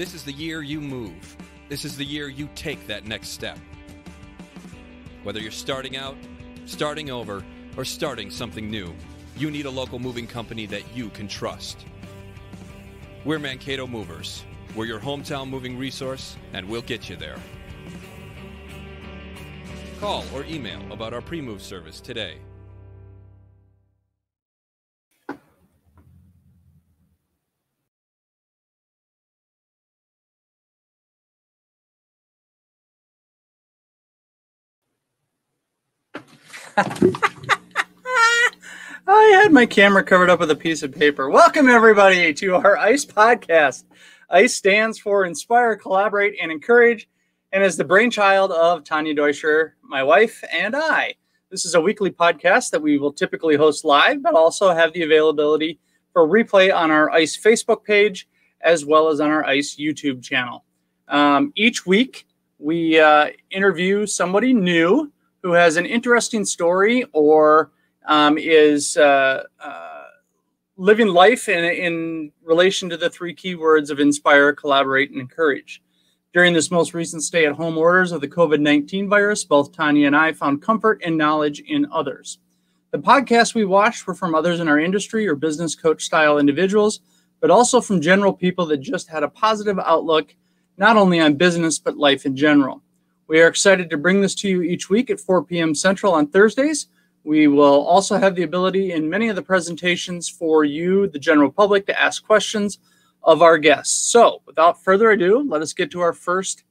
This is the year you move. This is the year you take that next step. Whether you're starting out, starting over, or starting something new, you need a local moving company that you can trust. We're Mankato Movers. We're your hometown moving resource, and we'll get you there. Call or email about our pre move service today. I had my camera covered up with a piece of paper. Welcome, everybody, to our ICE podcast. ICE stands for Inspire, Collaborate, and Encourage, and is the brainchild of Tanya Deutscher, my wife, and I. This is a weekly podcast that we will typically host live, but also have the availability for replay on our ICE Facebook page as well as on our ICE YouTube channel. Um, each week, we uh, interview somebody new who has an interesting story or um, is uh, uh, living life in, in relation to the three keywords of inspire, collaborate, and encourage. During this most recent stay at home orders of the COVID 19 virus, both Tanya and I found comfort and knowledge in others. The podcasts we watched were from others in our industry or business coach style individuals, but also from general people that just had a positive outlook, not only on business, but life in general. We are excited to bring this to you each week at 4 p.m. Central on Thursdays. We will also have the ability in many of the presentations for you, the general public, to ask questions of our guests. So, without further ado, let us get to our first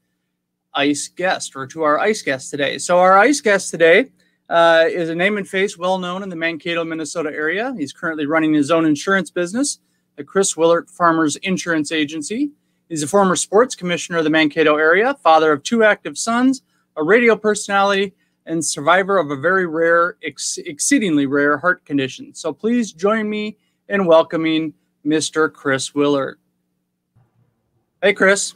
ICE guest or to our ICE guest today. So, our ICE guest today uh, is a name and face well known in the Mankato, Minnesota area. He's currently running his own insurance business, the Chris Willaert Farmers Insurance Agency. He's a former sports commissioner of the Mankato area, father of two active sons, a radio personality, and survivor of a very rare, ex- exceedingly rare heart condition. So please join me in welcoming Mr. Chris Willaert. Hey, Chris.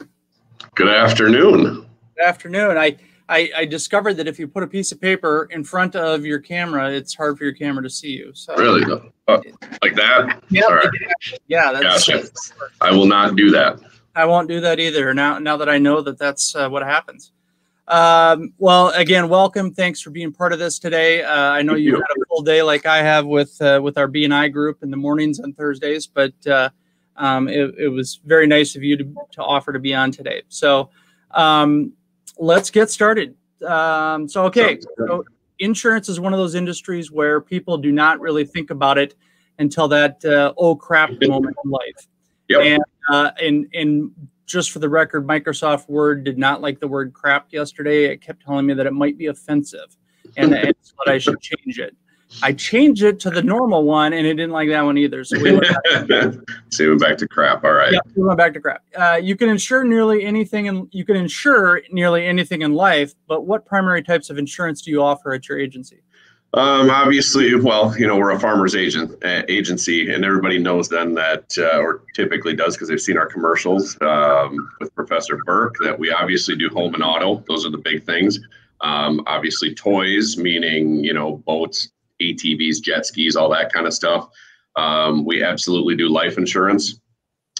Good afternoon. Good afternoon. I, I, I discovered that if you put a piece of paper in front of your camera, it's hard for your camera to see you. So really, oh, like that? Yeah, right. yeah. That's, gotcha. I will not do that. I won't do that either. Now, now that I know that that's uh, what happens. Um, well, again, welcome. Thanks for being part of this today. Uh, I know you had a full day like I have with uh, with our BNI group in the mornings on Thursdays, but uh, um, it, it, was very nice of you to, to offer to be on today. So um, let's get started. Um, so, okay, so insurance is one of those industries where people do not really think about it until that uh, oh crap moment in life. Yep. And uh, and and just for the record, Microsoft Word did not like the word crap yesterday. It kept telling me that it might be offensive and, that I should change it. I changed it to the normal one and it didn't like that one either. So we went back, so we went back to crap. All right. Yeah, we went back to crap. Uh, you can insure nearly anything and you can insure nearly anything in life, but what primary types of insurance do you offer at your agency? Um, obviously, well, you know, we're a farmer's agent uh, agency, and everybody knows then that, uh, or typically does because they've seen our commercials um, with Professor Burke, that we obviously do home and auto. Those are the big things. Um, obviously, toys, meaning, you know, boats, ATVs, jet skis, all that kind of stuff. Um, we absolutely do life insurance.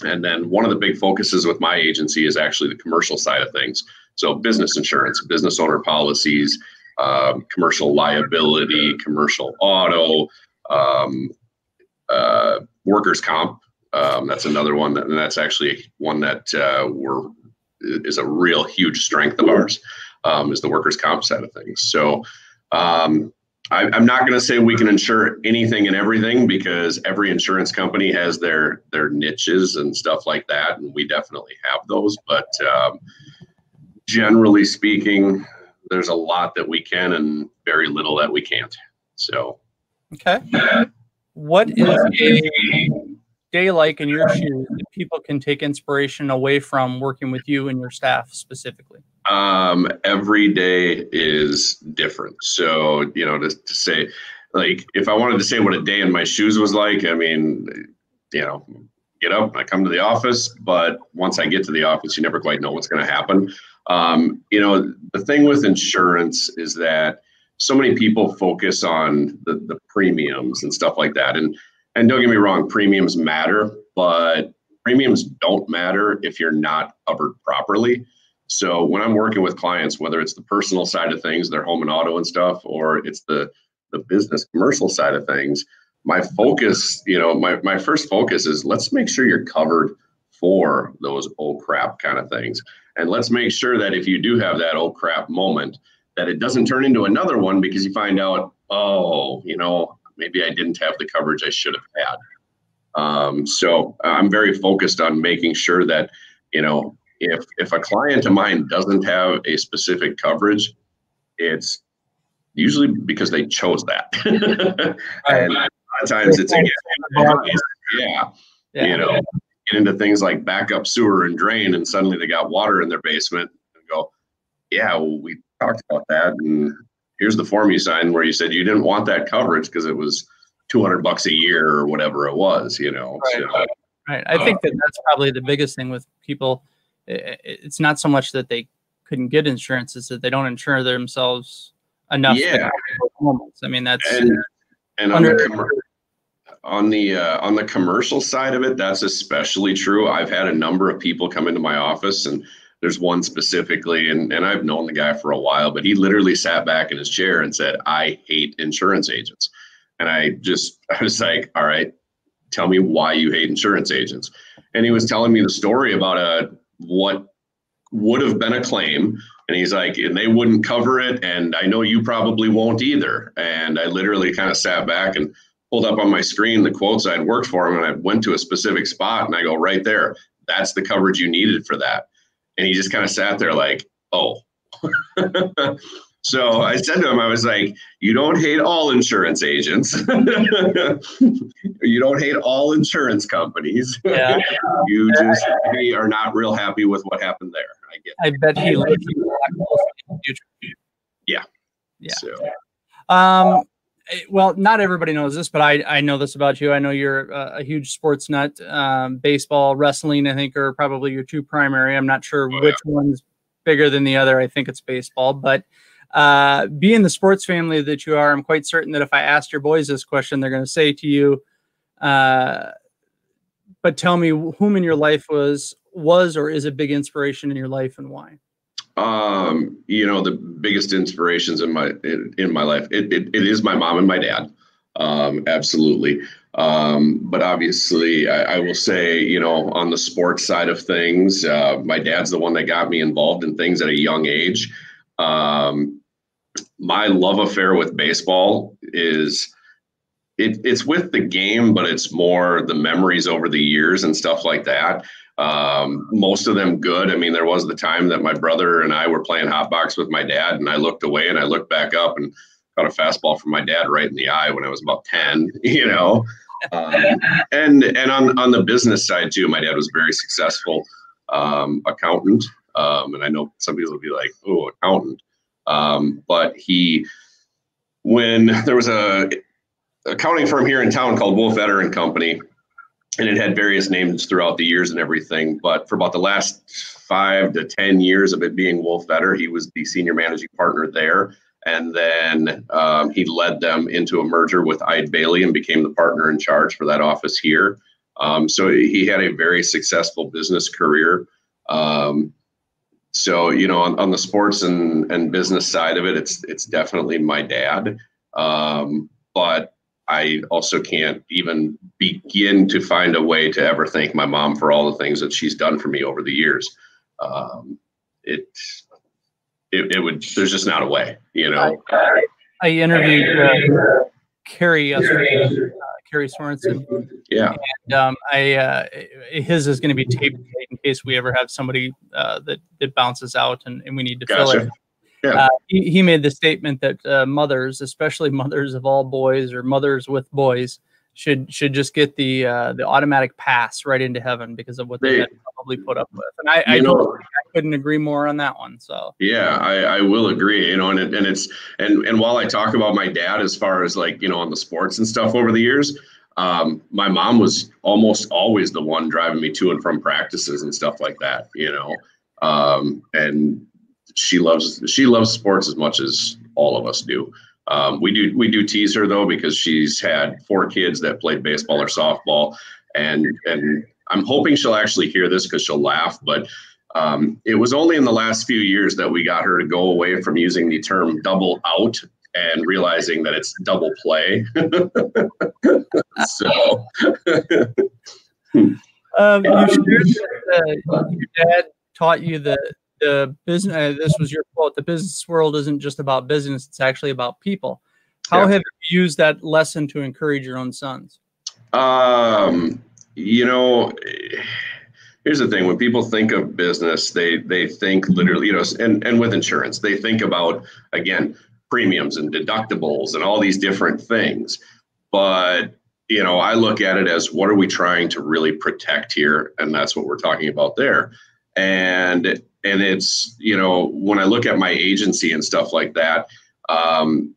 And then one of the big focuses with my agency is actually the commercial side of things. So, business insurance, business owner policies um, commercial liability, commercial auto, um, uh, workers' comp. Um, that's another one, that, and that's actually one that uh, we're is a real huge strength of ours. Um, is the workers' comp side of things. So. Um, I, I'm not going to say we can insure anything and everything because every insurance company has their their niches and stuff like that, and we definitely have those. But um, generally speaking, there's a lot that we can and very little that we can't. So, okay. What is a day like in your shoes that people can take inspiration away from working with you and your staff specifically? Um, every day is different. So, you know, to, to say, like, if I wanted to say what a day in my shoes was like, I mean, you know, get up, I come to the office, but once I get to the office, you never quite know what's going to happen. Um, you know, the thing with insurance is that so many people focus on the, the premiums and stuff like that. And and don't get me wrong, premiums matter, but premiums don't matter if you're not covered properly. So when I'm working with clients, whether it's the personal side of things, their home and auto and stuff, or it's the the business commercial side of things, my focus, you know, my, my first focus is let's make sure you're covered for those oh crap kind of things. And let's make sure that if you do have that oh crap moment, that it doesn't turn into another one because you find out, oh, you know, maybe I didn't have the coverage I should have had. Um, so I'm very focused on making sure that, you know, if if a client of mine doesn't have a specific coverage, it's usually because they chose that. and a lot of times it's again, yeah, yeah, you know, get into things like backup sewer and drain, and suddenly they got water in their basement and go, yeah, well, we talked about that, and here's the form you signed where you said you didn't want that coverage because it was 200 bucks a year or whatever it was, you know. Right. So, right. I think that that's probably the biggest thing with people. It's not so much that they couldn't get insurance; it's that they don't insure themselves enough. Yeah. I mean, that's and, and on the com- on the uh, on the commercial side of it, that's especially true. I've had a number of people come into my office and there's one specifically, and, and I've known the guy for a while, but he literally sat back in his chair and said, I hate insurance agents. And I just, I was like, all right, tell me why you hate insurance agents. And he was telling me the story about a, uh, what would have been a claim. And he's like, and they wouldn't cover it. And I know you probably won't either. And I literally kind of sat back and pulled up on my screen the quotes I'd worked for him. And I went to a specific spot and I go, right there, that's the coverage you needed for that. And he just kind of sat there like, oh. so I said to him, I was like, you don't hate all insurance agents. you don't hate all insurance companies. Yeah. you just are not real happy with what happened there. I get I bet he Yeah. Yeah. So. Um, well, not everybody knows this, but I, I know this about you. I know you're a, a huge sports nut. Um, baseball, wrestling, I think, are probably your two primary. I'm not sure oh, which yeah. one's bigger than the other. I think it's baseball, but uh, being the sports family that you are, I'm quite certain that if I asked your boys this question, they're going to say to you, uh, "But tell me, whom in your life was was or is a big inspiration in your life, and why?" Um, you know, the biggest inspirations in my in, in my life, it, it, it is my mom and my dad. Um, absolutely. Um, but obviously, I, I, will say, you know, on the sports side of things, uh, my dad's the one that got me involved in things at a young age. Um, my love affair with baseball is it, it's with the game, but it's more the memories over the years and stuff like that. Um, most of them good. I mean, there was the time that my brother and I were playing hot box with my dad, and I looked away and I looked back up and caught a fastball from my dad right in the eye when I was about 10, you know. Um, and and on, on the business side too, my dad was very successful um, accountant. Um, and I know some people will be like, oh, accountant. Um, but he, when there was a accounting firm here in town called Wolf Etter and Company, and it had various names throughout the years and everything. But for about the last five to ten years of it being Wolf Etter, he was the senior managing partner there, and then um, he led them into a merger with Eide Bailly and became the partner in charge for that office here. Um, so he had a very successful business career. Um, so you know, on, on, the sports and, and business side of it, it's it's definitely my dad. Um, but I also can't even begin to find a way to ever thank my mom for all the things that she's done for me over the years. Um, it, it, it would. There's just not a way, you know. I, I interviewed uh, Carrie yesterday, uh, Carrie Sorensen. Yeah. And um, I uh, his is going to be taped in case we ever have somebody uh, that that bounces out and, and we need to gotcha. fill it. Yeah. Uh, he, he made the statement that uh, mothers, especially mothers of all boys or mothers with boys, should should just get the uh, the automatic pass right into heaven because of what they, they probably put up with. And I, I, know, I couldn't agree more on that one. So yeah, I, I will agree. You know, and it, and it's and and while I talk about my dad as far as like you know on the sports and stuff over the years, um, my mom was almost always the one driving me to and from practices and stuff like that. You know, um, and she loves she loves sports as much as all of us do. Um, we do we do tease her though because she's had four kids that played baseball or softball, and and I'm hoping she'll actually hear this because she'll laugh. But um, it was only in the last few years that we got her to go away from using the term double out and realizing that it's double play. so. um, you shared that uh, your dad taught you that the business. Uh, this was your quote. The business world isn't just about business; it's actually about people. How yeah. have you used that lesson to encourage your own sons? Um, you know, here's the thing: when people think of business, they they think literally, you know, and and with insurance, they think about again premiums and deductibles and all these different things. But you know, I look at it as what are we trying to really protect here, and that's what we're talking about there. And and it's you know when I look at my agency and stuff like that, um,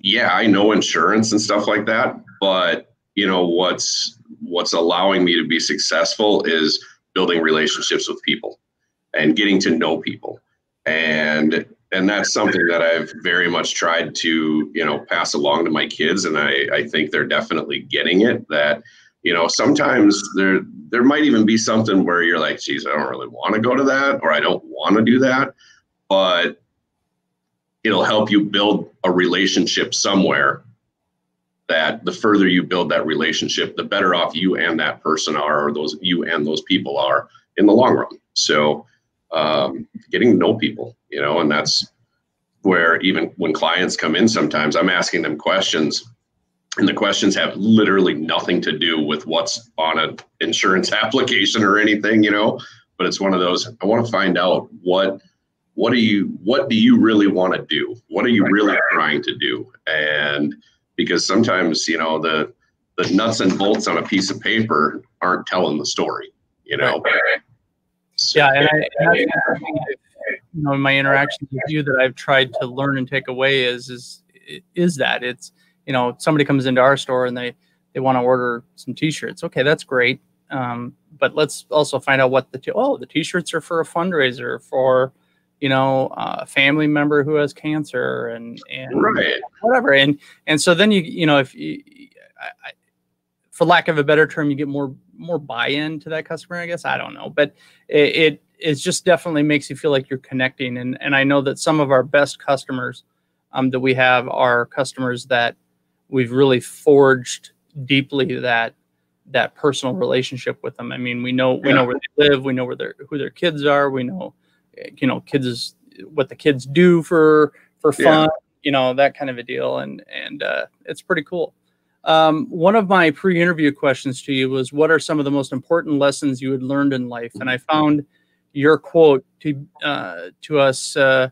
yeah, I know insurance and stuff like that, but you know what's what's allowing me to be successful is building relationships with people and getting to know people and and that's something that I've very much tried to you know pass along to my kids, and I I think they're definitely getting it. That you know sometimes there there might even be something where you're like, geez, I don't really want to go to that, or I don't want to do that, but it'll help you build a relationship somewhere. That the further you build that relationship, the better off you and that person are, or those you and those people are in the long run. So um, getting to know people, you know, and that's where even when clients come in, sometimes I'm asking them questions and the questions have literally nothing to do with what's on an insurance application or anything, you know, but it's one of those, I want to find out what, what do you, what do you really want to do? What are you really trying to do? And because sometimes, you know, the, the nuts and bolts on a piece of paper aren't telling the story, you know? Right. So, yeah, and, I, and you know, in my interactions with you that I've tried to learn and take away is is is that it's you know somebody comes into our store and they they want to order some t-shirts. Okay, that's great. Um, but let's also find out what the t- oh the t-shirts are for a fundraiser for you know a family member who has cancer and and right. whatever and and so then you you know if you, I, for lack of a better term you get more more buy-in to that customer i guess i don't know but it, it it just definitely makes you feel like you're connecting and and i know that some of our best customers um, that we have are customers that we've really forged deeply that that personal relationship with them i mean we know we know where they live we know where their who their kids are we know you know kids what the kids do for for fun yeah. you know that kind of a deal and and uh, it's pretty cool um, one of my pre-interview questions to you was, "What are some of the most important lessons you had learned in life?" And I found your quote to uh, to us uh,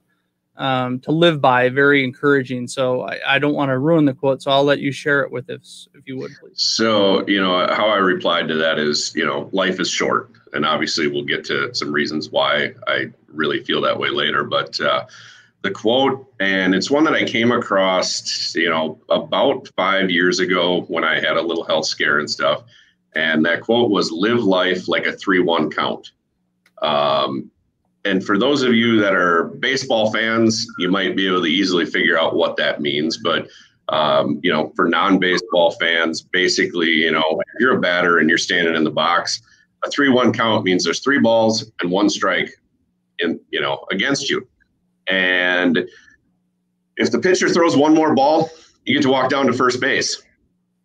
um, to live by very encouraging. So I, I don't want to ruin the quote, so I'll let you share it with us if you would, please. So you know how I replied to that is, you know, life is short, and obviously we'll get to some reasons why I really feel that way later, but. Uh, the quote, and it's one that I came across, you know, about five years ago when I had a little health scare and stuff. And that quote was live life like a 3 1 count. Um, and for those of you that are baseball fans, you might be able to easily figure out what that means. But, um, you know, for non baseball fans, basically, you know, if you're a batter and you're standing in the box, a 3 1 count means there's three balls and one strike in, you know, against you. And if the pitcher throws one more ball, you get to walk down to first base.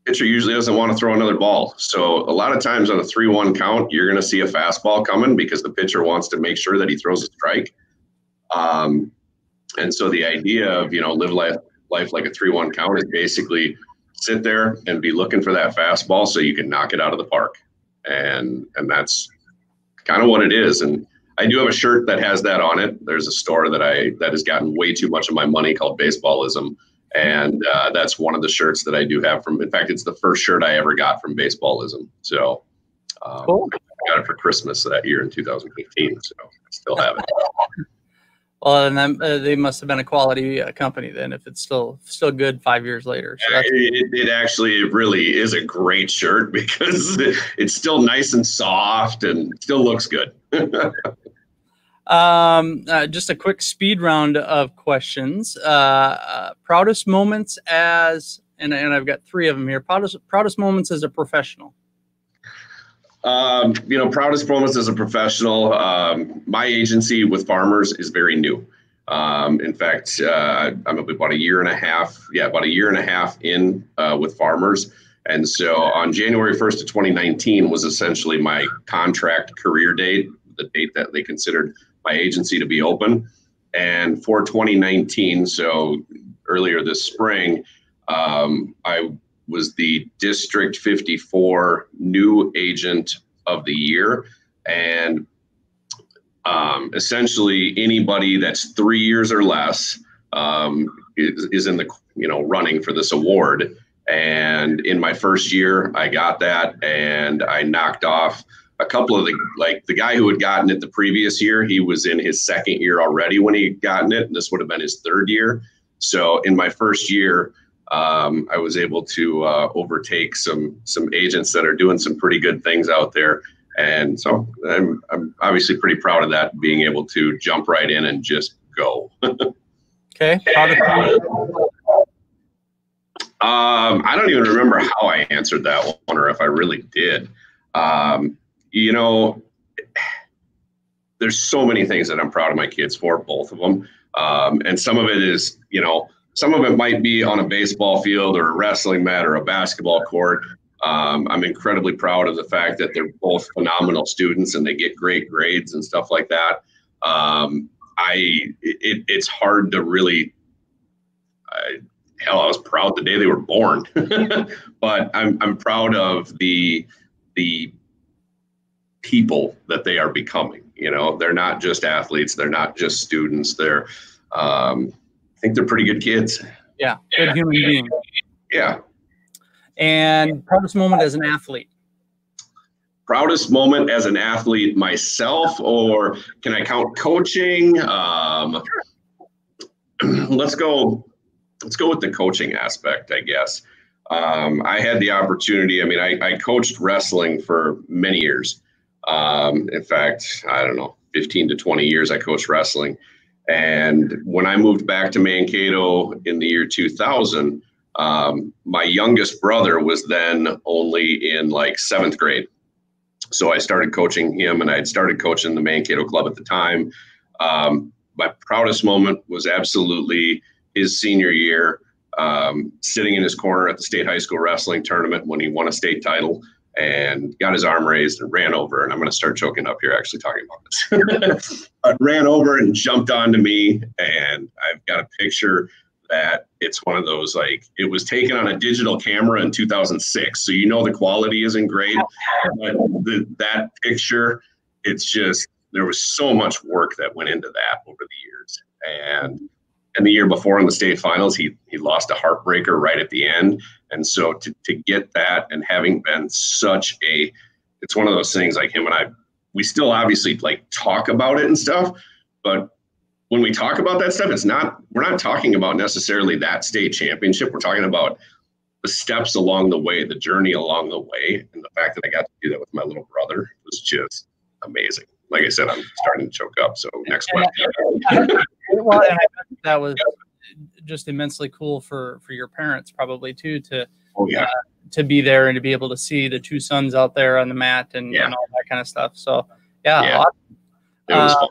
Pitcher usually doesn't want to throw another ball. So a lot of times on a 3-1 count, you're going to see a fastball coming because the pitcher wants to make sure that he throws a strike. Um, and so the idea of, you know, live life, life like a 3-1 count is basically sit there and be looking for that fastball so you can knock it out of the park. And and that's kind of what it is. And I do have a shirt that has that on it. There's a store that I that has gotten way too much of my money called Baseballism, and uh, that's one of the shirts that I do have from. In fact, it's the first shirt I ever got from Baseballism. So, um, cool. I got it for Christmas that year in 2015. So I still have it. Well, and then uh, they must have been a quality uh, company then, if it's still still good five years later. So it, it, actually really is a great shirt because it's still nice and soft and still looks good. Um, uh, just a quick speed round of questions. Uh, uh, proudest moments as, and, and I've got three of them here. Proudest, proudest moments as a professional. Um, you know, proudest moments as a professional. Um, my agency with farmers is very new. Um, in fact, uh, I'm about a year and a half, yeah, about a year and a half in uh, with farmers. And so on January 1st of 2019 was essentially my contract career date, the date that they considered my agency to be open. And for 2019, so earlier this spring, um, I was the District 54 new agent of the year. And um, essentially, anybody that's three years or less um, is, is in the you know running for this award. And in my first year, I got that, and I knocked off a couple of the like the guy who had gotten it the previous year. He was in his second year already when he had gotten it, and this would have been his third year. So in my first year, um, I was able to uh, overtake some some agents that are doing some pretty good things out there. And so I'm, I'm obviously pretty proud of that, being able to jump right in and just go. okay. Um, I don't even remember how I answered that one or if I really did. Um, you know, there's so many things that I'm proud of my kids for, both of them. Um, and some of it is, you know, some of it might be on a baseball field or a wrestling mat or a basketball court. Um, I'm incredibly proud of the fact that they're both phenomenal students and they get great grades and stuff like that. Um, I it, it's hard to really. I, hell, I was proud the day they were born, but I'm I'm proud of the the people that they are becoming. You know, they're not just athletes, they're not just students. They're um, I think they're pretty good kids. Yeah, good yeah. human beings. Yeah, and proudest moment as an athlete? Proudest moment as an athlete myself, or can I count coaching? Um, let's go. Let's go with the coaching aspect, I guess. Um, I had the opportunity. I mean, I, I coached wrestling for many years. Um, in fact, I don't know, 15 to 20 years I coached wrestling. And when I moved back to Mankato in the year 2000, um, my youngest brother was then only in like seventh grade. So I started coaching him, and I had started coaching the Mankato Club at the time. Um, my proudest moment was absolutely his senior year, um, sitting in his corner at the state high school wrestling tournament when he won a state title and got his arm raised and ran over. And I'm going to start choking up here actually talking about this. ran over and jumped onto me, and I've got a picture that it's one of those like it was taken on a digital camera in 2006 so you know the quality isn't great but the, that picture it's just there was so much work that went into that over the years and and the year before in the state finals he he lost a heartbreaker right at the end and so to, to get that and having been such a it's one of those things like him and i we still obviously like talk about it and stuff but when we talk about that stuff, it's not we're not talking about necessarily that state championship. We're talking about the steps along the way, the journey along the way, and the fact that I got to do that with my little brother was just amazing. Like I said, I'm starting to choke up. So next question. well, and I that was just immensely cool for for your parents probably too to oh, yeah. Uh, to be there and to be able to see the two sons out there on the mat and, yeah. and all that kind of stuff. So yeah, yeah. Awesome. Uh, fun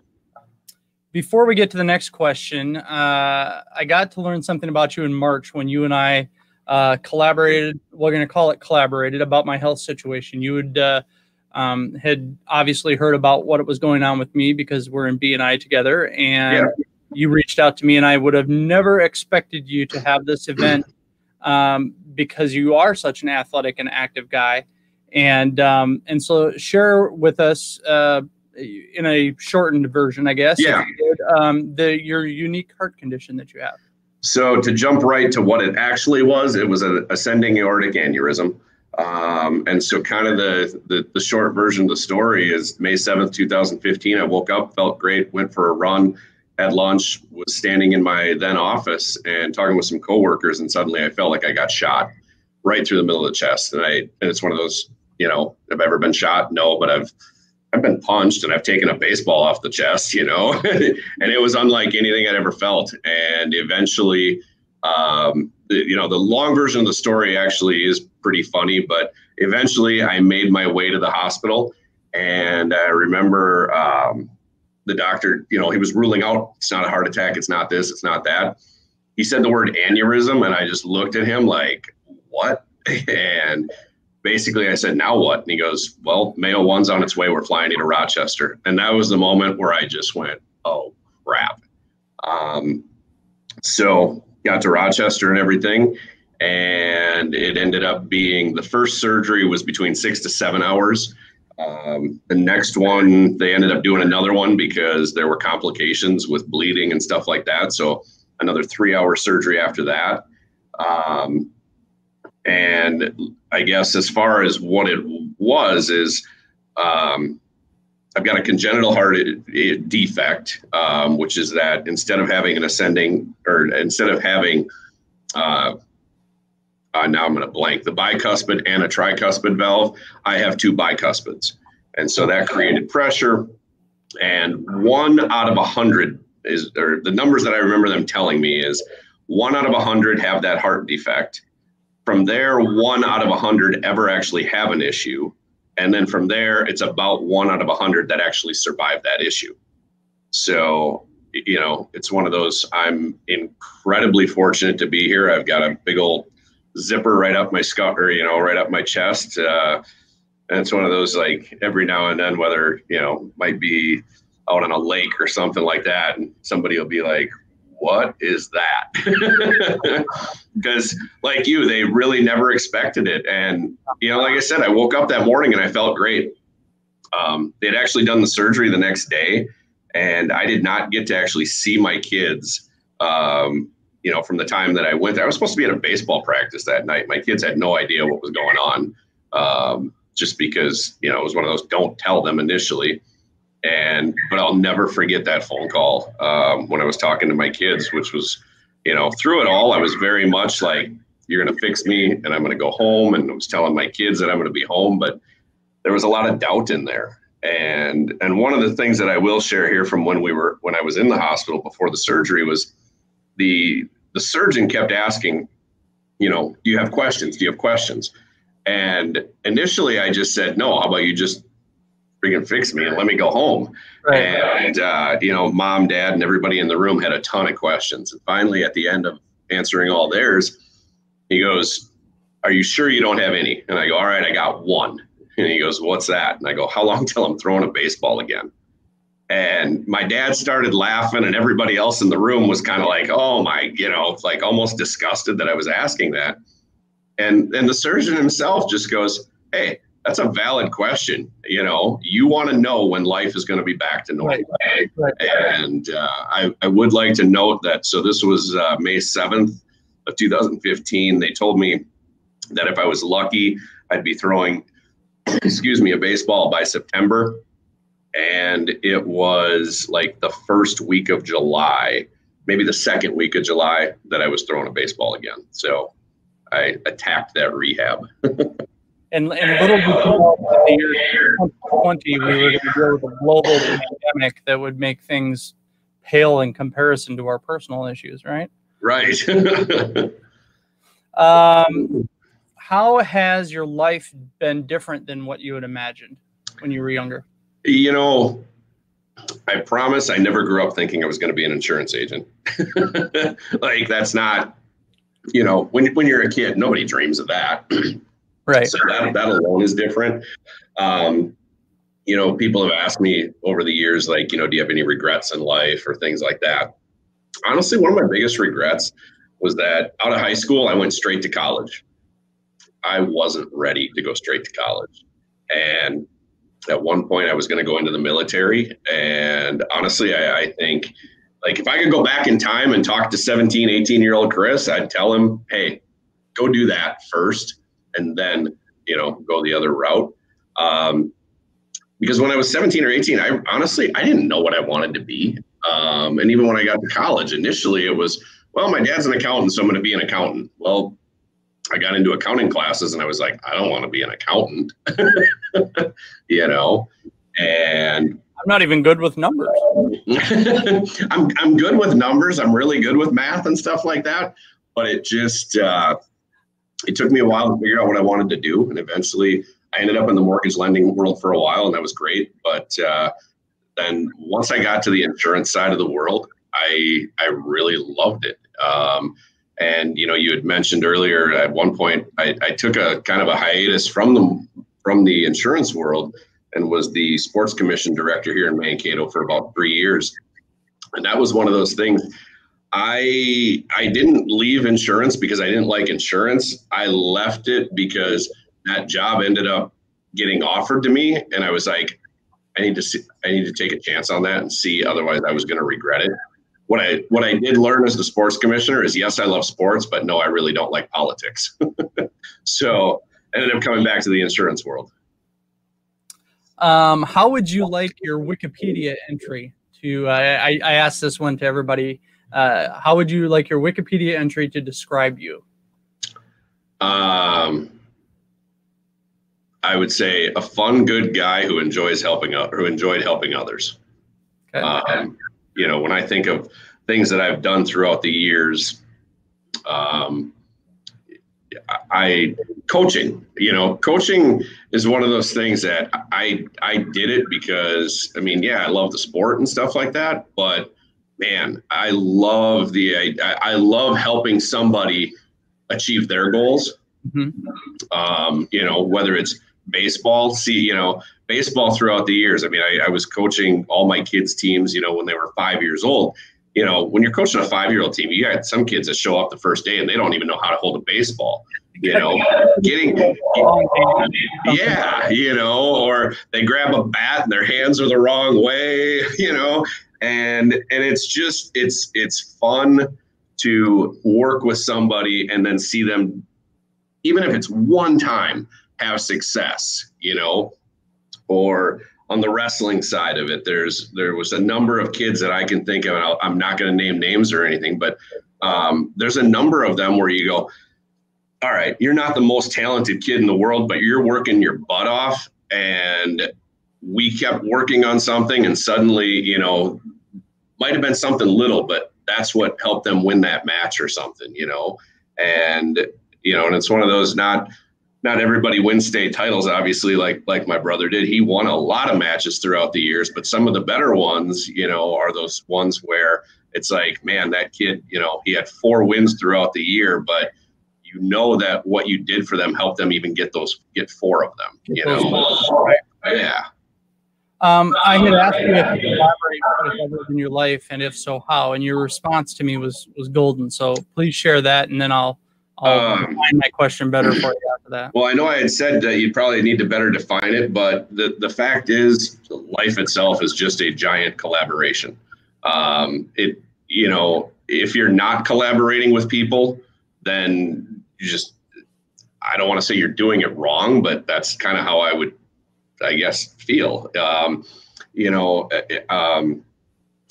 before we get to the next question, uh, I got to learn something about you in March when you and I uh, collaborated. We're going to call it collaborated about my health situation. You had uh, um, had obviously heard about what was going on with me because we're in BNI together, and yeah. You reached out to me, and I would have never expected you to have this event um, because you are such an athletic and active guy, and um, and so share with us uh, in a shortened version, I guess. Yeah. um, the your unique heart condition that you have. So to jump right to what it actually was, it was an ascending aortic aneurysm. Um, and so kind of the, the, the short version of the story is May 7th, 2015, I woke up, felt great, went for a run, had lunch, was standing in my then office and talking with some coworkers. And suddenly I felt like I got shot right through the middle of the chest. And I, and it's one of those, you know, have ever been shot? No, but I've, I've been punched and I've taken a baseball off the chest, you know, and it was unlike anything I'd ever felt. And eventually, um, you know, the long version of the story actually is pretty funny, but eventually I made my way to the hospital. And I remember um, the doctor, you know, he was ruling out it's not a heart attack, it's not this, it's not that. He said the word aneurysm, and I just looked at him like, what? And basically I said, now what? And he goes, well, Mayo One's on its way. We're flying into Rochester. And that was the moment where I just went, oh, crap. Um, so got to Rochester and everything. And it ended up being the first surgery was between six to seven hours. Um, the next one, they ended up doing another one because there were complications with bleeding and stuff like that. So another three hour surgery after that. Um, and I guess as far as what it was is, um, I've got a congenital heart defect, um, which is that instead of having an ascending or instead of having, uh, uh, now I'm going to blank the bicuspid and a tricuspid valve, I have two bicuspids. And so that created pressure. And one out of a hundred is, or the numbers that I remember them telling me is one out of a hundred have that heart defect. From there, one out of a hundred ever actually have an issue and then from there, it's about one out of a hundred that actually survive that issue. So, you know, it's one of those. I'm incredibly fortunate to be here. I've got a big old zipper right up my scut, or you know, right up my chest. Uh, and it's one of those like every now and then, whether you know, might be out on a lake or something like that, and somebody will be like, what is that? Because, like you, they really never expected it. And, you know, like I said, I woke up that morning and I felt great. Um, they had actually done the surgery the next day, and I did not get to actually see my kids. Um, you know, from the time that I went there, I was supposed to be at a baseball practice that night. My kids had no idea what was going on, um, just because you know it was one of those don't tell them initially and but I'll never forget that phone call um, when I was talking to my kids, which was, you know, through it all, I was very much like, "You're going to fix me, and I'm going to go home." And I was telling my kids that I'm going to be home, but there was a lot of doubt in there. And and one of the things that I will share here from when we were when I was in the hospital before the surgery was the the surgeon kept asking, you know, do you have questions? Do you have questions? And initially, I just said, no. How about you just freaking fix me and let me go home. Right. And, uh, you know, mom, dad, and everybody in the room had a ton of questions. And finally, at the end of answering all theirs, he goes, Are you sure you don't have any? And I go, All right, I got one. And he goes, What's that? And I go, How long till I'm throwing a baseball again? And my dad started laughing, and everybody else in the room was kind of like, Oh my, you know, like almost disgusted that I was asking that. And and the surgeon himself just goes, Hey, that's a valid question. You know, you want to know when life is going to be back to normal. Right. Right. And uh, I, I would like to note that. So this was uh, May 7th of 2015. They told me that if I was lucky, I'd be throwing, excuse me, a baseball by September. And it was like the first week of July, maybe the second week of July, that I was throwing a baseball again. So I attacked that rehab. and, and little before the year 2020, we were going to deal with a global pandemic that would make things pale in comparison to our personal issues, right? Right. um, how has your life been different than what you had imagined when you were younger? You know, I promise I never grew up thinking I was going to be an insurance agent. like that's not, you know, when when you're a kid, nobody dreams of that. Right. So that, that alone is different. Um, you know, people have asked me over the years, like, you know, do you have any regrets in life or things like that? Honestly, one of my biggest regrets was that out of high school, I went straight to college. I wasn't ready to go straight to college. And at one point, I was going to go into the military. And honestly, I, I think, like, if I could go back in time and talk to 17, 18 year old Chris, I'd tell him, hey, go do that first and then you know go the other route. Um, because when I was 17 or 18, I honestly I didn't know what I wanted to be. Um, and even when I got to college, initially it was, well, my dad's an accountant, so I'm going to be an accountant. Well, I got into accounting classes and I was like, I don't want to be an accountant, you know, and I'm not even good with numbers. I'm, I'm good with numbers. I'm really good with math and stuff like that. but it just uh, it took me a while to figure out what I wanted to do, and eventually I ended up in the mortgage lending world for a while, and that was great. But uh, then once I got to the insurance side of the world, I I really loved it. Um, and you know, you had mentioned earlier at one point I, I took a kind of a hiatus from the from the insurance world and was the sports commission director here in Mankato for about three years. And that was one of those things. I I didn't leave insurance because I didn't like insurance. I left it because that job ended up getting offered to me, and I was like, I need to see, I need to take a chance on that and see. Otherwise, I was going to regret it. What I what I did learn as the sports commissioner is yes, I love sports, but no, I really don't like politics. so I ended up coming back to the insurance world. Um, how would you like your Wikipedia entry to? Uh, I, I asked this one to everybody. Uh, how would you like your Wikipedia entry to describe you? Um, I would say a fun, good guy who enjoys helping out, who enjoyed helping others. Okay. Um, you know, when I think of things that I've done throughout the years, um, I coaching, you know, coaching is one of those things that I I did it because I mean, yeah, I love the sport and stuff like that, but man, I love the I, I love helping somebody achieve their goals. Mm-hmm. Um, you know, whether it's baseball, see, you know, baseball throughout the years. I mean, I, I was coaching all my kids' teams, you know, when they were five years old you know, when you're coaching a five year old team, you got some kids that show up the first day and they don't even know how to hold a baseball. You know, getting, yeah, you know, or they grab a bat and their hands are the wrong way, you know, and and it's just it's it's fun to work with somebody and then see them, even if it's one time, have success, you know, or on the wrestling side of it, there's there was a number of kids that I can think of, i am not going to name names or anything, but um, there's a number of them where you go, all right, you're not the most talented kid in the world, but you're working your butt off, and we kept working on something, and suddenly, you know, might have been something little, but that's what helped them win that match or something, you know, and you know, and it's one of those not not everybody wins state titles obviously like like my brother did he won a lot of matches throughout the years but some of the better ones you know are those ones where it's like man that kid you know he had four wins throughout the year but you know that what you did for them helped them even get those get four of them you know yeah um, I had asked you if you collaborate with others in your life, and if so, how? And your response to me was was golden. So please share that, and then I'll I'll um, find my question better for you after that. Well, I know I had said that you'd probably need to better define it, but the, the fact is, life itself is just a giant collaboration. Um, it, you know, if you're not collaborating with people, then you just, I don't want to say you're doing it wrong, but that's kind of how I would, I guess, feel. Um, you know, um,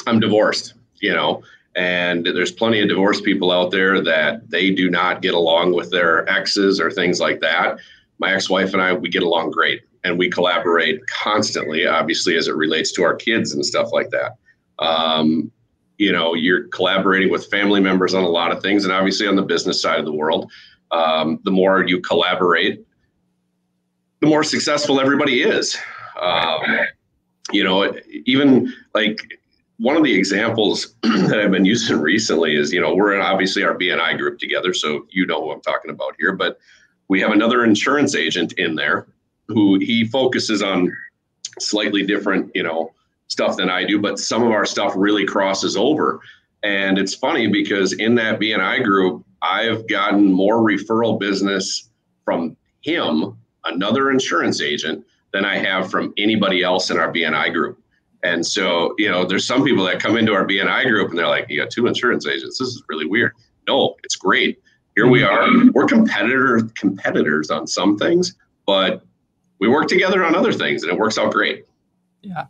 I'm divorced, you know, and there's plenty of divorced people out there that they do not get along with their exes or things like that. My ex wife and I, we get along great and we collaborate constantly, obviously, as it relates to our kids and stuff like that. Um, you know, you're collaborating with family members on a lot of things, and obviously on the business side of the world. Um, the more you collaborate, the more successful everybody is. Um, you know, even like one of the examples that I've been using recently is, you know, we're in obviously our BNI group together, so you know who I'm talking about here, but we have another insurance agent in there who he focuses on slightly different, you know, stuff than I do, but some of our stuff really crosses over. And it's funny because in that BNI group, I've gotten more referral business from him, another insurance agent, than I have from anybody else in our BNI group. And so, you know, there's some people that come into our BNI group and they're like, you got two insurance agents. This is really weird. No, it's great. Here we are. We're competitor competitors on some things, but we work together on other things and it works out great. Yeah.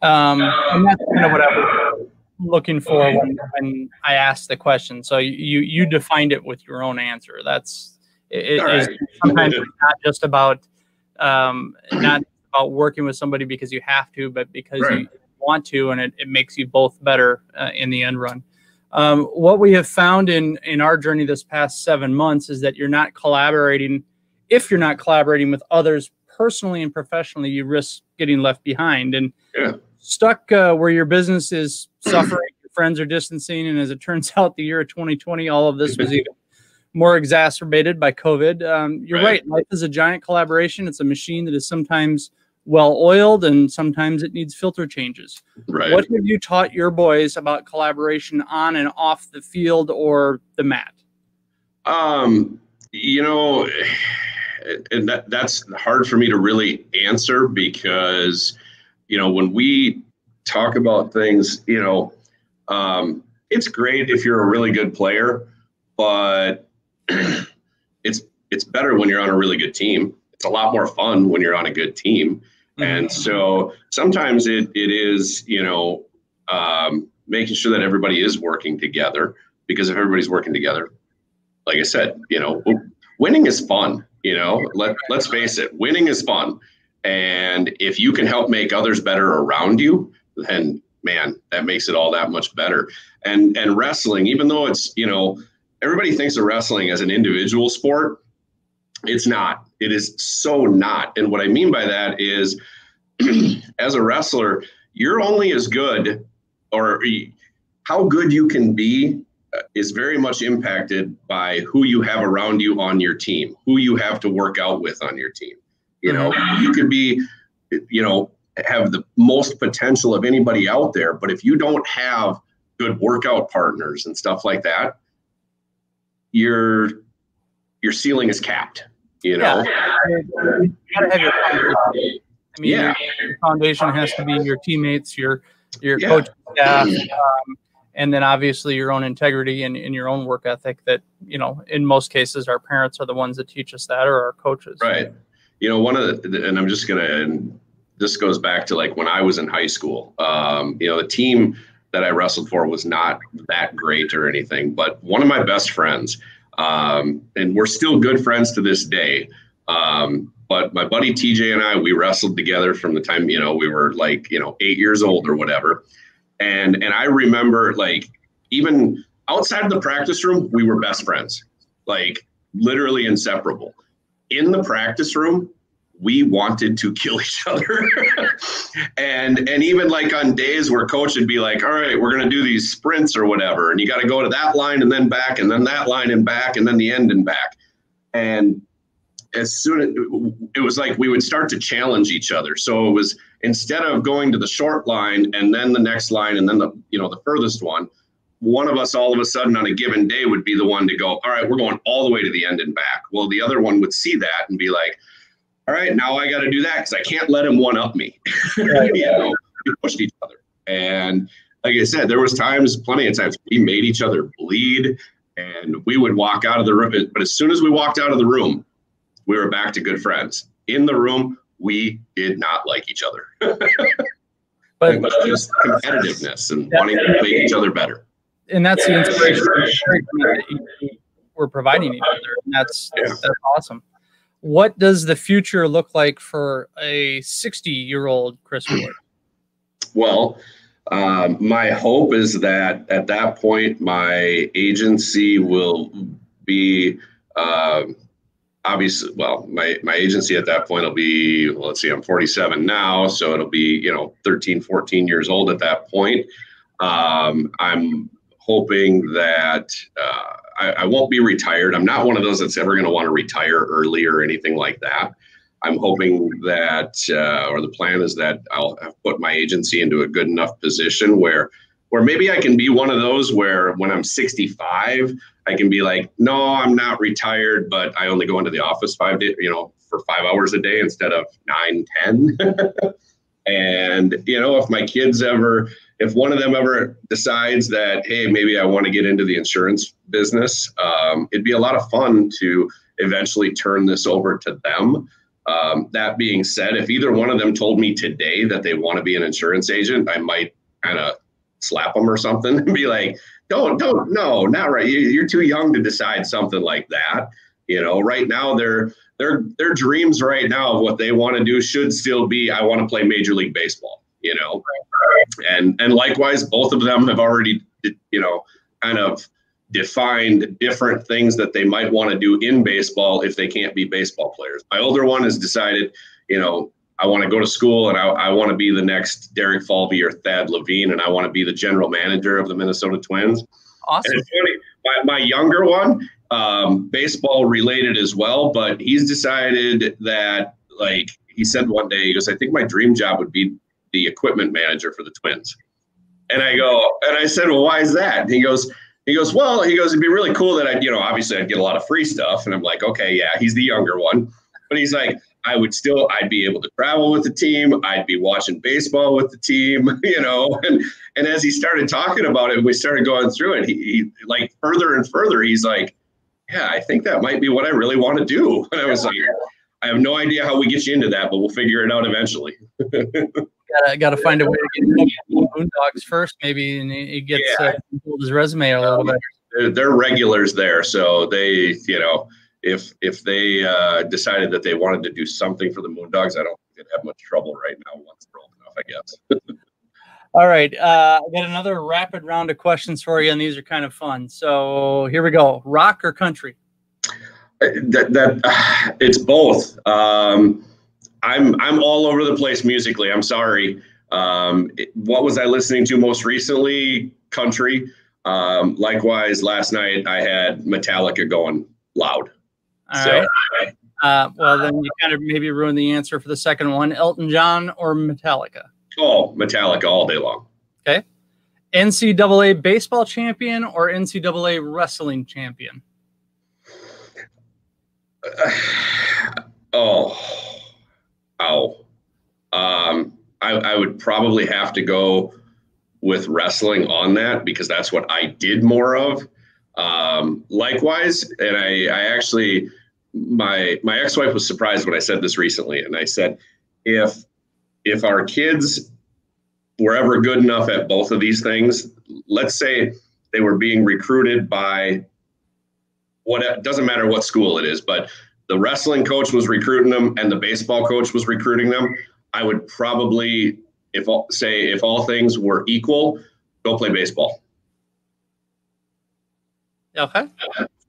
Um, and that's kind of what I was looking for when, when I asked the question. So you, you defined it with your own answer. That's, it, right. sometimes not just about, um, not about working with somebody because you have to, but because right. you want to, and it, it makes you both better uh, in the end run. Um, what we have found in in our journey this past seven months is that you're not collaborating. If you're not collaborating with others personally and professionally, you risk getting left behind and Yeah. stuck uh, where your business is suffering. your friends are distancing, and as it turns out, the year of 2020, all of this was even more exacerbated by COVID. Um, you're Right. right. Life is a giant collaboration. It's a machine that is sometimes well oiled, and sometimes it needs filter changes. Right. What have you taught your boys about collaboration on and off the field or the mat? Um, you know, and that that's hard for me to really answer because, you know, when we talk about things, you know, um, it's great if you're a really good player, but it's it's better when you're on a really good team. It's a lot more fun when you're on a good team. And so sometimes it, it is, you know, um, making sure that everybody is working together because if everybody's working together, like I said, you know, winning is fun. You know, let let's face it, winning is fun, and if you can help make others better around you, then man, that makes it all that much better. And and wrestling, even though it's you know, everybody thinks of wrestling as an individual sport, it's not. It is so not. And what I mean by that is, as a wrestler, you're only as good, or how good you can be uh, is very much impacted by who you have around you on your team, who you have to work out with on your team. You know, you could be, you know, have the most potential of anybody out there, but if you don't have good workout partners and stuff like that, your your ceiling is capped. You know, You gotta have your foundation. I mean, Yeah. your, your foundation has to be your teammates, your your Yeah. coaching staff, um, and then obviously your own integrity and, and your own work ethic. That you know, in most cases, our parents are the ones that teach us that, or our coaches. Right. You know, one of the, and I'm just going to, and this goes back to like when I was in high school. Um, you know, the team that I wrestled for was not that great or anything, but one of my best friends, um, and we're still good friends to this day. Um, but my buddy TJ and I, we wrestled together from the time, you know, we were like, you know, eight years old or whatever. And, and I remember like even outside of the practice room, we were best friends, like literally inseparable in the practice room we wanted to kill each other and and even like on days where coach would be like all right we're going to do these sprints or whatever and you got to go to that line and then back and then that line and back and then the end and back and as soon as it was like we would start to challenge each other so it was instead of going to the short line and then the next line and then the you know the furthest one one of us all of a sudden on a given day would be the one to go, all right, we're going all the way to the end and back. Well, the other one would see that and be like, all right, now I got to do that because I can't let him one up me. Right. you know, we pushed each other. And like I said, there was times, plenty of times, we made each other bleed and we would walk out of the room. But as soon as we walked out of the room, we were back to good friends. In the room, we did not like each other. But it was just competitiveness and wanting to make each other better. and that's the inspiration and encouragement that you- we're providing each other. And that's Yeah. that's awesome. What does the future look like for a 60 year old Chris Ward? Well, um, my hope is that at that point, my agency will be um, obviously. Well, my my agency at that point will be. Well, let's see, I'm 47 now, so it'll be you know 13, 14 years old at that point. Um, I'm hoping that uh, I, I won't be retired. I'm not one of those that's ever going to want to retire early or anything like that. I'm hoping that, uh, or the plan is that I'll put my agency into a good enough position where, where maybe I can be one of those where when I'm 65, I can be like, no, I'm not retired, but I only go into the office five days, you know, for five hours a day instead of nine, ten. and you know, if my kids ever, if one of them ever decides that, hey, maybe I want to get into the insurance business, um, it'd be a lot of fun to eventually turn this over to them. Um, that being said, if either one of them told me today that they want to be an insurance agent, I might kind of slap them or something and be like, "Don't, don't, no, not right. You- You're too young to decide something like that." You know, right now their their their dreams right now of what they want to do should still be, "I want to play Major League Baseball." You know, and and likewise, both of them have already, you know, kind of defined different things that they might want to do in baseball if they can't be baseball players. My older one has decided, you know, I want to go to school and I, I want to be the next Derek Falvey or Thad Levine, and I want to be the general manager of the Minnesota Twins. Awesome. And it's funny, my, my younger one, um, baseball related as well, but he's decided that, like, he said one day, he goes, I think my dream job would be the equipment manager for the Twins. And I go, and I said, well, why is that? And he goes, he goes, well, he goes, it'd be really cool that I'd, you know, obviously I'd get a lot of free stuff. And I'm like, okay, yeah, he's the younger one. But he's like, I would still, I'd be able to travel with the team. I'd be watching baseball with the team, you know. And and as he started talking about it, we started going through it. He, he like further and further, he's like, yeah, I think that might be what I really want to do. And I was like, I have no idea how we get you into that, but we'll figure it out eventually. gotta gotta find a way to get Moondogs first, maybe, and he gets Yeah. uh, his resume a little bit. they're, they're regulars there, so they, you know, if if they uh, decided that they wanted to do something for the Moondogs, I don't think they'd have much trouble right now once they're old enough, I guess. All right, uh, I got another rapid round of questions for you, and these are kind of fun. So here we go: rock or country? that that it's both. Um, I'm I'm all over the place musically. I'm sorry. Um, it- what was I listening to most recently? Country. Um, likewise, last night I had Metallica going loud. All So- right. Uh, well, then you kind of maybe ruined the answer for the second one: Elton John or Metallica? Oh, Metallica all day long. Okay. NCAA baseball champion or NCAA wrestling champion? oh, ow. Um, I, I would probably have to go with wrestling on that because that's what I did more of. Um, likewise, and I, I actually, my my ex-wife was surprised when I said this recently, and I said, if if our kids were ever good enough at both of these things, let's say they were being recruited by what doesn't matter what school it is, but the wrestling coach was recruiting them and the baseball coach was recruiting them, I would probably, if all, say if all things were equal, go play baseball. Okay.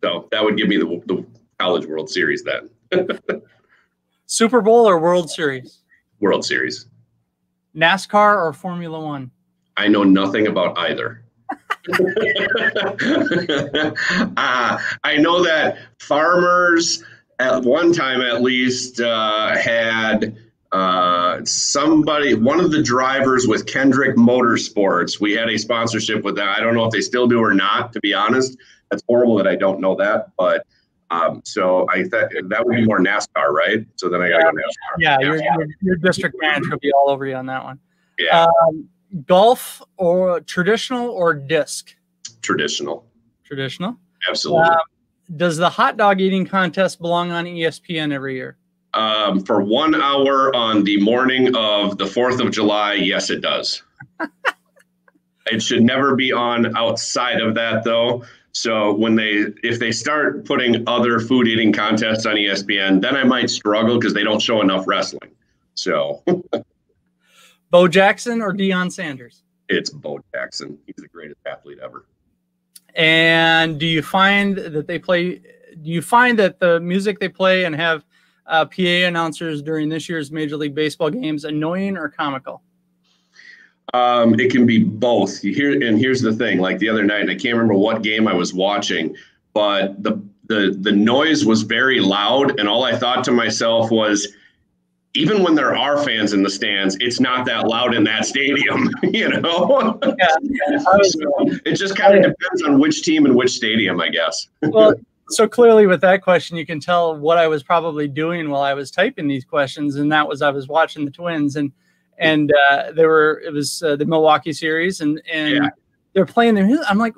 So that would give me the, the College World Series then, Super Bowl or World Series? World Series. NASCAR or Formula One? I know nothing about either. uh, I know that farmers at one time at least uh, had uh, somebody, one of the drivers with Hendrick Motorsports. We had a sponsorship with that. I don't know if they still do or not, to be honest. That's horrible that I don't know that. But um, so I thought that would be more NASCAR, right? So then I got to go NASCAR. Yeah, your, your, your district manager will be all over you on that one. Yeah, Um, golf or traditional or disc? traditional. Traditional. Absolutely. Uh, does the hot dog eating contest belong on ESPN every year? Um, for one hour on the morning of the 4th of July, yes, it does. it should never be on outside of that, though. So when they, if they start putting other food eating contests on ESPN, then I might struggle because they don't show enough wrestling. So Bo Jackson or Deion Sanders? it's Bo Jackson. He's the greatest athlete ever. And do you find that they play? Do you find that the music they play and have uh, PA announcers during this year's Major League Baseball games annoying or comical? Um, it can be both. Hear, and here's the thing: like the other night, I can't remember what game I was watching, but the the the noise was very loud, and all I thought to myself was, even when there are fans in the stands, it's not that loud in that stadium, you know. Yeah, So it just kind of depends on which team and which stadium, I guess. well, so clearly with that question, you can tell what I was probably doing while I was typing these questions, and that was I was watching the Twins, and and uh, they were it was uh, the Milwaukee series, and and Yeah. they're playing their music. I'm like,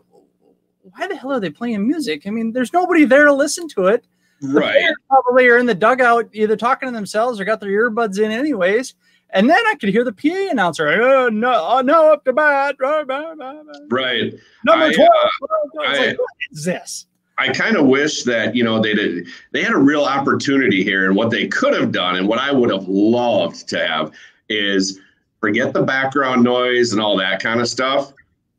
why the hell are they playing music? I mean, there's nobody there to listen to it. Right. probably are in the dugout either talking to themselves or got their earbuds in anyways. And then I could hear the PA announcer, oh, no, oh, no, up to bat. Right. number I, 12. uh, I- like, what is this? I kind of wish that you know they did they had a real opportunity here, and what they could have done, and what I would have loved to have is forget the background noise and all that kind of stuff.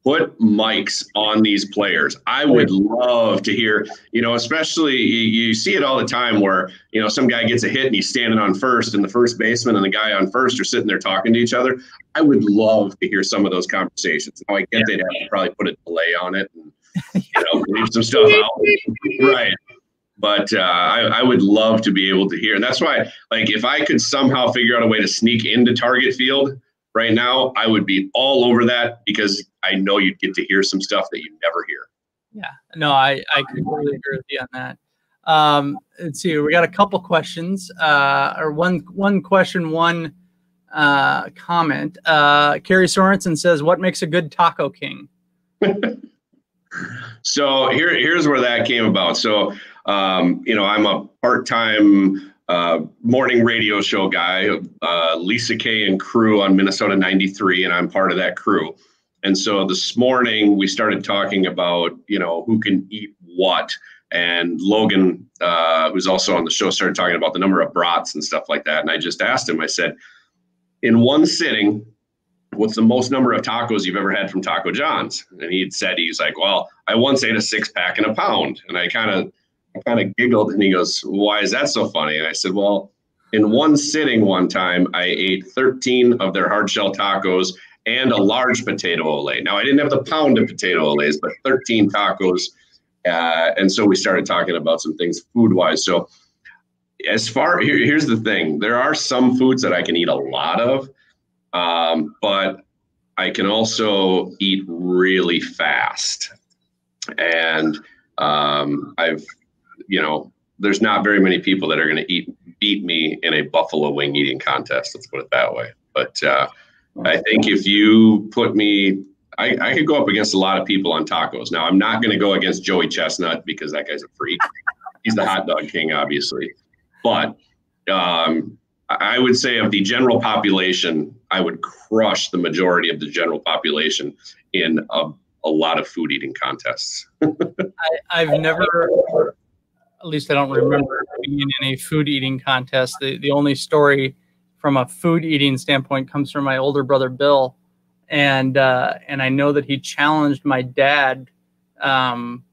Put mics on these players. I would love to hear, you know, especially you, you, see it all the time where, you know, some guy gets a hit and he's standing on first and the first baseman and the guy on first are sitting there talking to each other. I would love to hear some of those conversations. Now I get they'd have to probably put a delay on it and, you know, leave some stuff out. Right. But uh, I, I would love to be able to hear. And that's why, like, if I could somehow figure out a way to sneak into target field right now, I would be all over that because I know you'd get to hear some stuff that you never hear. Yeah, no, I, I completely agree with you on that. Um, let's see, we got a couple questions, uh, or one one question, one uh, comment. Uh, Kerry Sorensen says, "What makes a good taco king?" so here, here's where that came about. So, um, you know, I'm a part-time uh, morning radio show guy, uh, Lisa Kay and crew on Minnesota 93, and I'm part of that crew. And so this morning we started talking about, you know, who can eat what. And Logan, uh, who's also on the show, started talking about the number of brats and stuff like that. And I just asked him, I said, in one sitting, what's the most number of tacos you've ever had from Taco John's? And he had said, he's like, well, I once ate a six pack in a pound. And I kind of, I kind of giggled and he goes, why is that so funny? And I said, well, in one sitting one time, I ate 13 of their hard shell tacos and a large potato ole. Now I didn't have the pound of potato oles, but 13 tacos. Uh, and so we started talking about some things food wise. So as far here, here's the thing: there are some foods that I can eat a lot of, um, but I can also eat really fast. And um, I've, you know, there's not very many people that are going to eat beat me in a buffalo wing eating contest. Let's put it that way. But uh, I think if you put me, I, I could go up against a lot of people on tacos. Now, I'm not going to go against Joey Chestnut because that guy's a freak. He's the hot dog king, obviously. But um, I would say of the general population, I would crush the majority of the general population in a, a lot of food eating contests. I, have never, at least I don't remember being in a food eating contest. The, the only story from a food eating standpoint comes from my older brother Bill, and uh, and I know that he challenged my dad. Um,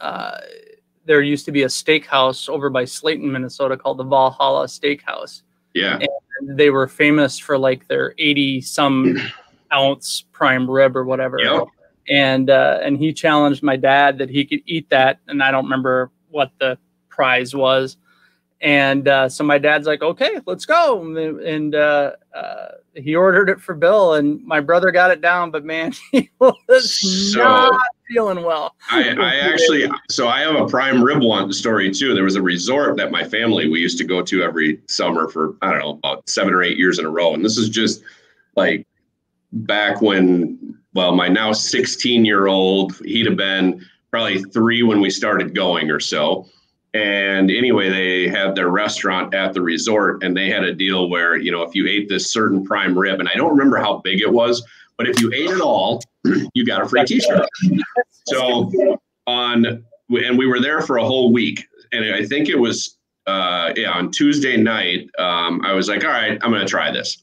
uh, there used to be a steakhouse over by Slayton, Minnesota, called the Valhalla Steakhouse. Yeah, and they were famous for like their eighty some ounce prime rib or whatever. Yep. And uh, and he challenged my dad that he could eat that, and I don't remember what the prize was and uh, so my dad's like, okay, let's go. And uh, uh, he ordered it for Bill, and my brother got it down, but man, he was so, not feeling well. I, I, actually, so I have a prime rib one story too. There was a resort that my family we used to go to every summer for I don't know about seven or eight years in a row, and this is just like back when, well, my now 16 year old, he'd have been probably three when we started going or so and anyway, they had their restaurant at the resort, and they had a deal where, you know, if you ate this certain prime rib, and I don't remember how big it was, but if you ate it all, you got a free t shirt. So on, and we were there for a whole week. And I think it was, uh, yeah, on Tuesday night, um, I was like, all right, I'm going to try this.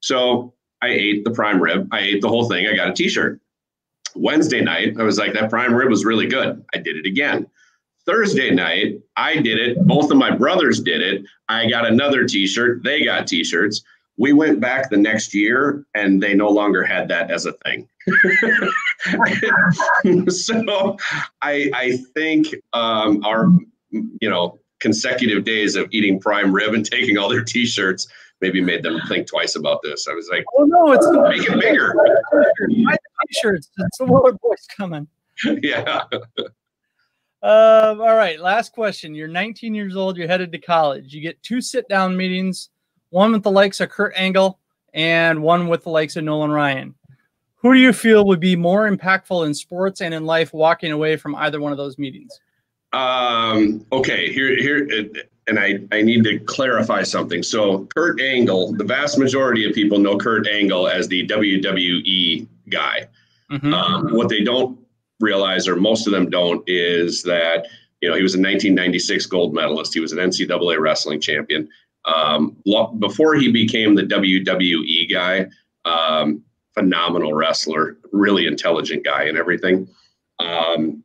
So I ate the prime rib. I ate the whole thing. I got a t shirt. Wednesday night, I was like, that prime rib was really good. I did it again. Thursday night, I did it. Both of my brothers did it. I got another t shirt. They got t shirts. We went back the next year and they no longer had that as a thing. so I, I think um, our, you know, consecutive days of eating prime rib and taking all their t shirts maybe made them think twice about this. I was like, oh no, it's make it bigger. Buy the t-shirts. It's the Willaert Boys coming. Yeah. Um, all right, last question. You're 19 years old. You're headed to college. You get two sit-down meetings, one with the likes of Kurt Angle and one with the likes of Nolan Ryan. Who do you feel would be more impactful in sports and in life walking away from either one of those meetings? Um, okay, here, here, and I, I need to clarify something. So, Kurt Angle, the vast majority of people know Kurt Angle as the WWE guy. Mm-hmm. Um, what they don't realize, or most of them don't, is that you know he was a 1996 gold medalist. He was an NCAA wrestling champion. Um, before he became the WWE guy, um, phenomenal wrestler, really intelligent guy and everything. Um,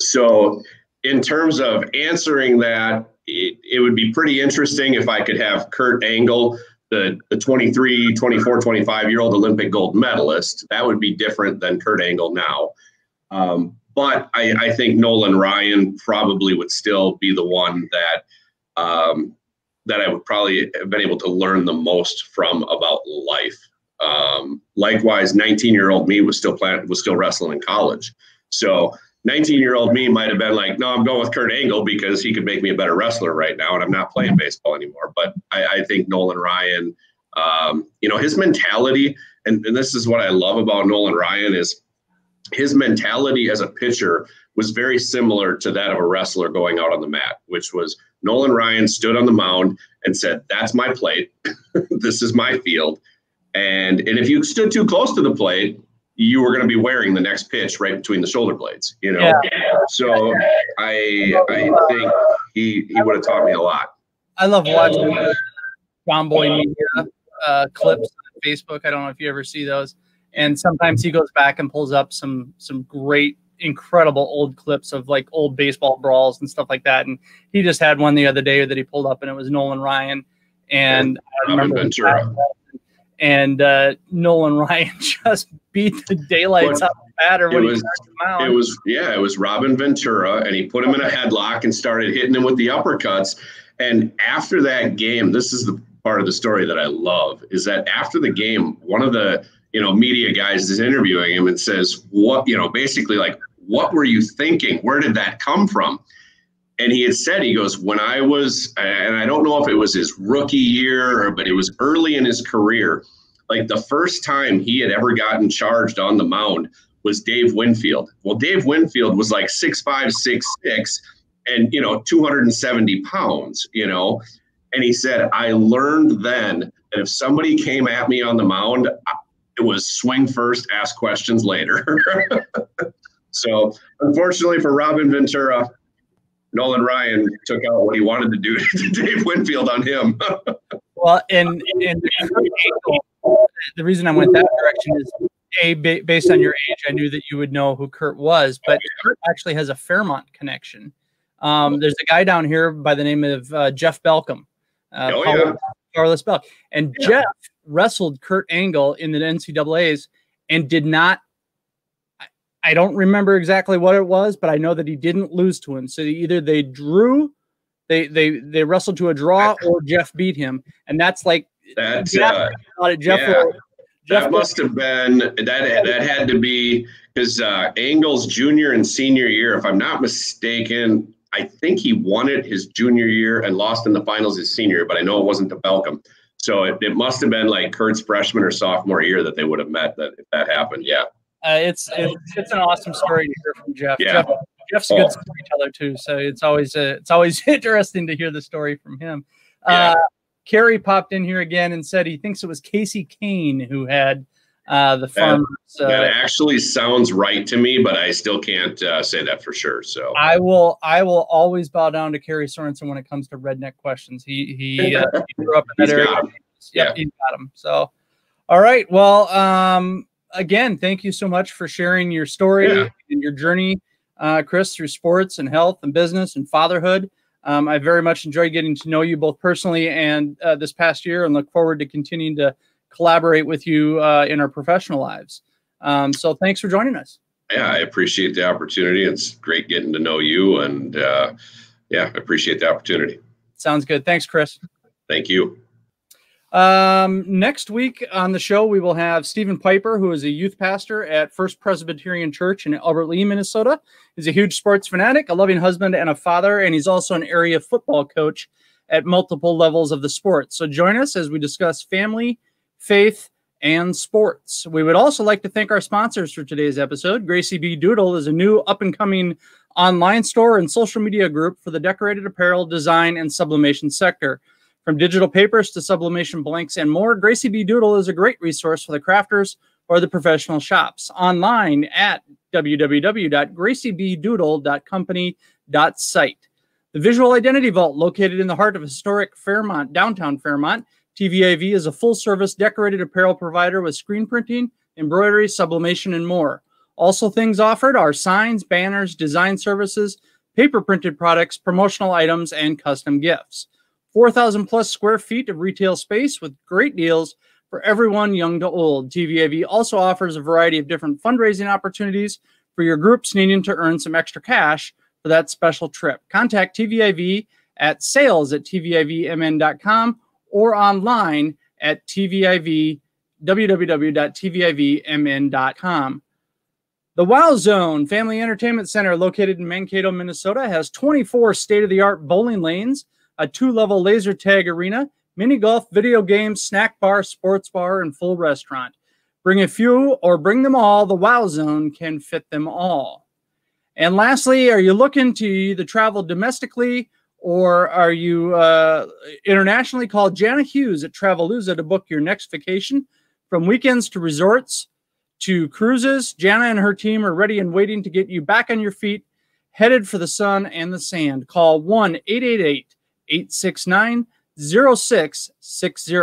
so, in terms of answering that, it, it would be pretty interesting if I could have Kurt Angle, the, the 23, 24, 25 year old Olympic gold medalist. That would be different than Kurt Angle now. Um, but I, I, think Nolan Ryan probably would still be the one that um, that I would probably have been able to learn the most from about life. Um, likewise, 19 year old me was still playing, was still wrestling in college. So 19 year old me might have been like, no, I'm going with Kurt Angle because he could make me a better wrestler right now. And I'm not playing baseball anymore. But I, I think Nolan Ryan, um, you know, his mentality, and, and this is what I love about Nolan Ryan is his mentality as a pitcher was very similar to that of a wrestler going out on the mat, which was Nolan Ryan stood on the mound and said, That's my plate. this is my field. And, and if you stood too close to the plate, you were going to be wearing the next pitch right between the shoulder blades, you know? Yeah. So I, I think he, he would have taught me a lot. I love watching Jomboy Media uh, clips on Facebook. I don't know if you ever see those. And sometimes he goes back and pulls up some some great incredible old clips of like old baseball brawls and stuff like that. And he just had one the other day that he pulled up, and it was Nolan Ryan and I remember Ventura. And uh, Nolan Ryan just beat the daylights out of the batter when was, he It was yeah, it was Robin Ventura, and he put him in a headlock and started hitting him with the uppercuts. And after that game, this is the part of the story that I love is that after the game, one of the you know media guys is interviewing him and says, "What you know, basically like what were you thinking? Where did that come from? And he had said, he goes, when I was, and I don't know if it was his rookie year, but it was early in his career. Like the first time he had ever gotten charged on the mound was Dave Winfield. Well, Dave Winfield was like six five, six six, and you know, 270 pounds, you know. And he said, I learned then that if somebody came at me on the mound, it was swing first, ask questions later. So, unfortunately for Robin Ventura, Nolan Ryan took out what he wanted to do to Dave Winfield on him. well, and, and the reason I went that direction is a based on your age, I knew that you would know who Kurt was, but Kurt actually has a Fairmont connection. Um, there's a guy down here by the name of uh, Jeff Belcom. Uh, oh, yeah. Carlos Belk. And yeah. Jeff wrestled Kurt Angle in the NCAAs and did not I don't remember exactly what it was, but I know that he didn't lose to him. So either they drew, they they they wrestled to a draw, or Jeff beat him, and that's like that's uh, Jeff. Yeah. Jeff that must have been that. That had to be because uh, Angle's junior and senior year, if I'm not mistaken. I think he won it his junior year and lost in the finals his senior but I know it wasn't to Belcom. So it, it must have been like Kurt's freshman or sophomore year that they would have met that if that happened. Yeah. Uh, it's, it's it's an awesome story to hear from Jeff. Yeah. Jeff Jeff's a good oh. storyteller too, so it's always uh, it's always interesting to hear the story from him. Yeah. Uh, Kerry popped in here again and said he thinks it was Kasey Kahne who had uh, the farmers. Uh, that actually sounds right to me, but I still can't uh, say that for sure. So I will I will always bow down to Kerry Sorensen when it comes to redneck questions. He he, uh, he grew up in that area. Yep, yeah, he got him. So all right, well. um again, thank you so much for sharing your story yeah. and your journey, uh, Chris, through sports and health and business and fatherhood. Um, I very much enjoyed getting to know you both personally and uh, this past year, and look forward to continuing to collaborate with you uh, in our professional lives. Um, so, thanks for joining us. Yeah, I appreciate the opportunity. It's great getting to know you, and uh, yeah, I appreciate the opportunity. Sounds good. Thanks, Chris. Thank you. Um, next week on the show, we will have Stephen Piper, who is a youth pastor at First Presbyterian Church in Albert Lea, Minnesota. He's a huge sports fanatic, a loving husband, and a father, and he's also an area football coach at multiple levels of the sport. So join us as we discuss family, faith, and sports. We would also like to thank our sponsors for today's episode. Gracie B. Doodle is a new up and coming online store and social media group for the decorated apparel, design, and sublimation sector. From digital papers to sublimation blanks and more, Gracie B. Doodle is a great resource for the crafters or the professional shops. Online at www.graciebdoodle.company.site. The Visual Identity Vault, located in the heart of historic Fairmont, downtown Fairmont, TVIV is a full service decorated apparel provider with screen printing, embroidery, sublimation, and more. Also, things offered are signs, banners, design services, paper printed products, promotional items, and custom gifts. 4,000 plus square feet of retail space with great deals for everyone young to old. TVIV also offers a variety of different fundraising opportunities for your groups needing to earn some extra cash for that special trip. Contact TVIV at sales at tvivmn.com or online at tviv www.tvivmn.com. The Wow Zone Family Entertainment Center, located in Mankato, Minnesota, has 24 state of the art bowling lanes, a two level laser tag arena, mini golf, video games, snack bar, sports bar, and full restaurant. Bring a few or bring them all. The Wow Zone can fit them all. And lastly, are you looking to either travel domestically or are you uh, internationally? Call Jana Hughes at Travelooza to book your next vacation. From weekends to resorts to cruises, Jana and her team are ready and waiting to get you back on your feet, headed for the sun and the sand. Call 1 888 869 0660.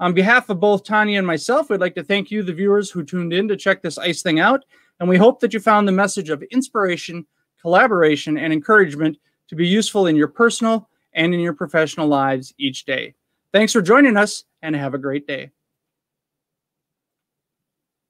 On behalf of both Tanya and myself, we'd like to thank you, the viewers who tuned in to check this ice thing out. And we hope that you found the message of inspiration, collaboration, and encouragement to be useful in your personal and in your professional lives each day. Thanks for joining us and have a great day.